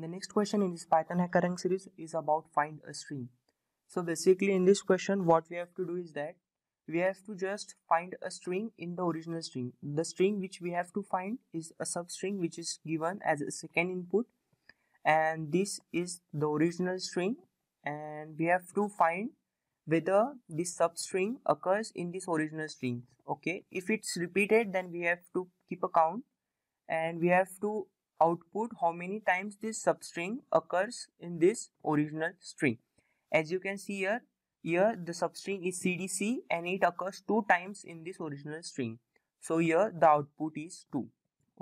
The next question in this Python HackerRank series is about find a string. So basically in this question what we have to do is that we have to just find a string in the original string. The string which we have to find is a substring which is given as a second input. And this is the original string. And we have to find whether this substring occurs in this original string. Okay? If it's repeated then we have to keep a count. And we have to output how many times this substring occurs in this original string. As you can see here here the substring is cdc and it occurs two times in this original string. So here the output is 2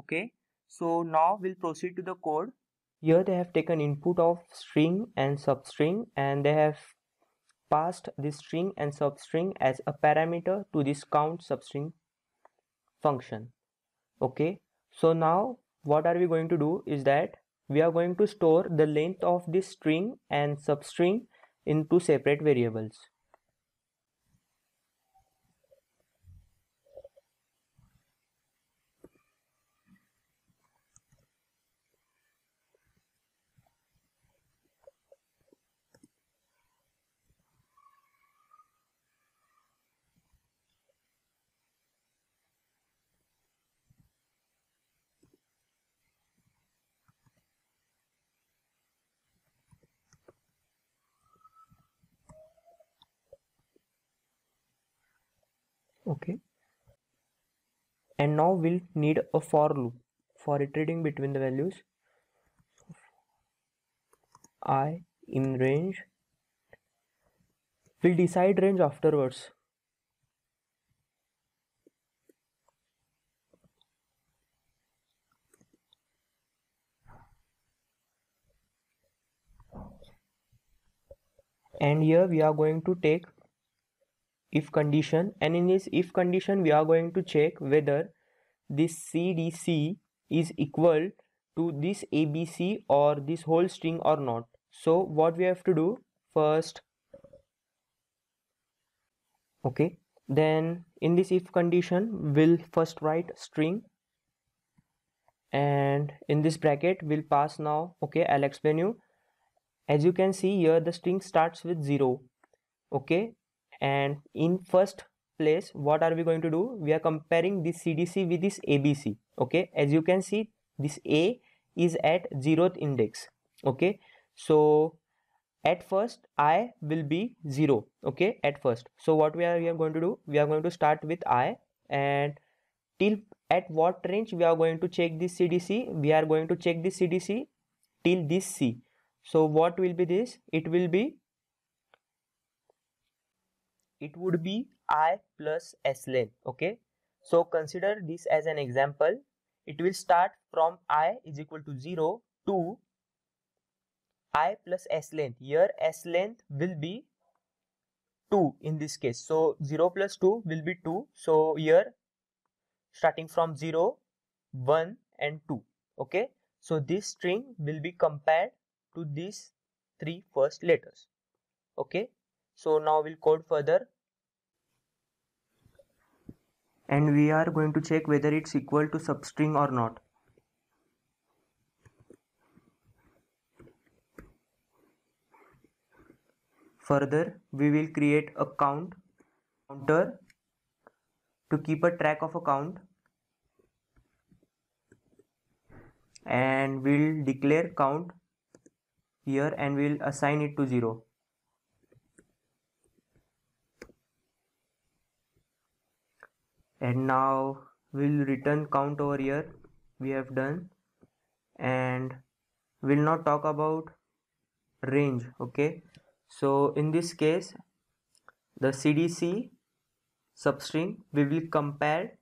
okay? So now we'll proceed to the code. Here they have taken input of string and substring and they have passed this string and substring as a parameter to this count substring function. Okay? So now what are we going to do is that we are going to store the length of this string and substring into separate variables okay. And now we'll need a for loop for iterating between the values i in range. We'll decide range afterwards. And here we are going to take if condition and in this if condition we are going to check whether this cdc is equal to this abc or this whole string or not. So what we have to do? First okay then in this if condition we'll first write string and in this bracket we'll pass now okay i'll explain you. As you can see here the string starts with 0 okay and in first place what are we going to do? We are comparing this cdc with this abc okay? As you can see this a is at zeroth index. Okay? So at first i will be 0 okay? At first. So what we are, we are going to do? We are going to start with i. And till at what range we are going to check this cdc we are going to check this cdc till this c. So what will be this? It will be it would be i plus s length okay? So consider this as an example. It will start from i is equal to 0 to i plus s length. Here s length will be 2 in this case. So 0 plus 2 will be 2 so here starting from 0 1 and 2 okay? So this string will be compared to these three first letters okay so now we'll code further. And we are going to check whether it's equal to substring or not. Further we will create a count counter to keep a track of a count. And we'll declare count here and we'll assign it to 0 and now we'll return count over here. We have done. And we'll not talk about range okay? So in this case the cdc substring we will compare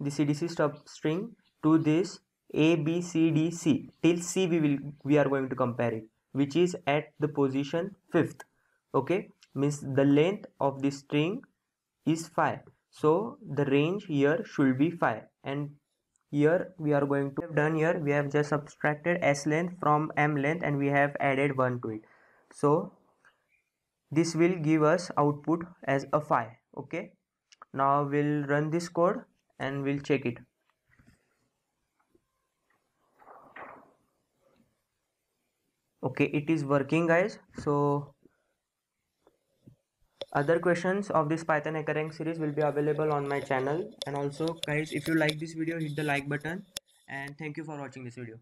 the cdc substring to this a b c d c. Till c we will we are going to compare it which is at the position fifth okay? Means the length of the string is 5 so the range here should be 5 and here we are going to have done here we have just subtracted s length from m length and we have added 1 to it. So this will give us output as a 5 okay? Now we'll run this code and we'll check it. Okay it is working guys. So other questions of this python hacker series will be available on my channel. And also guys if you like this video hit the like button. And thank you for watching this video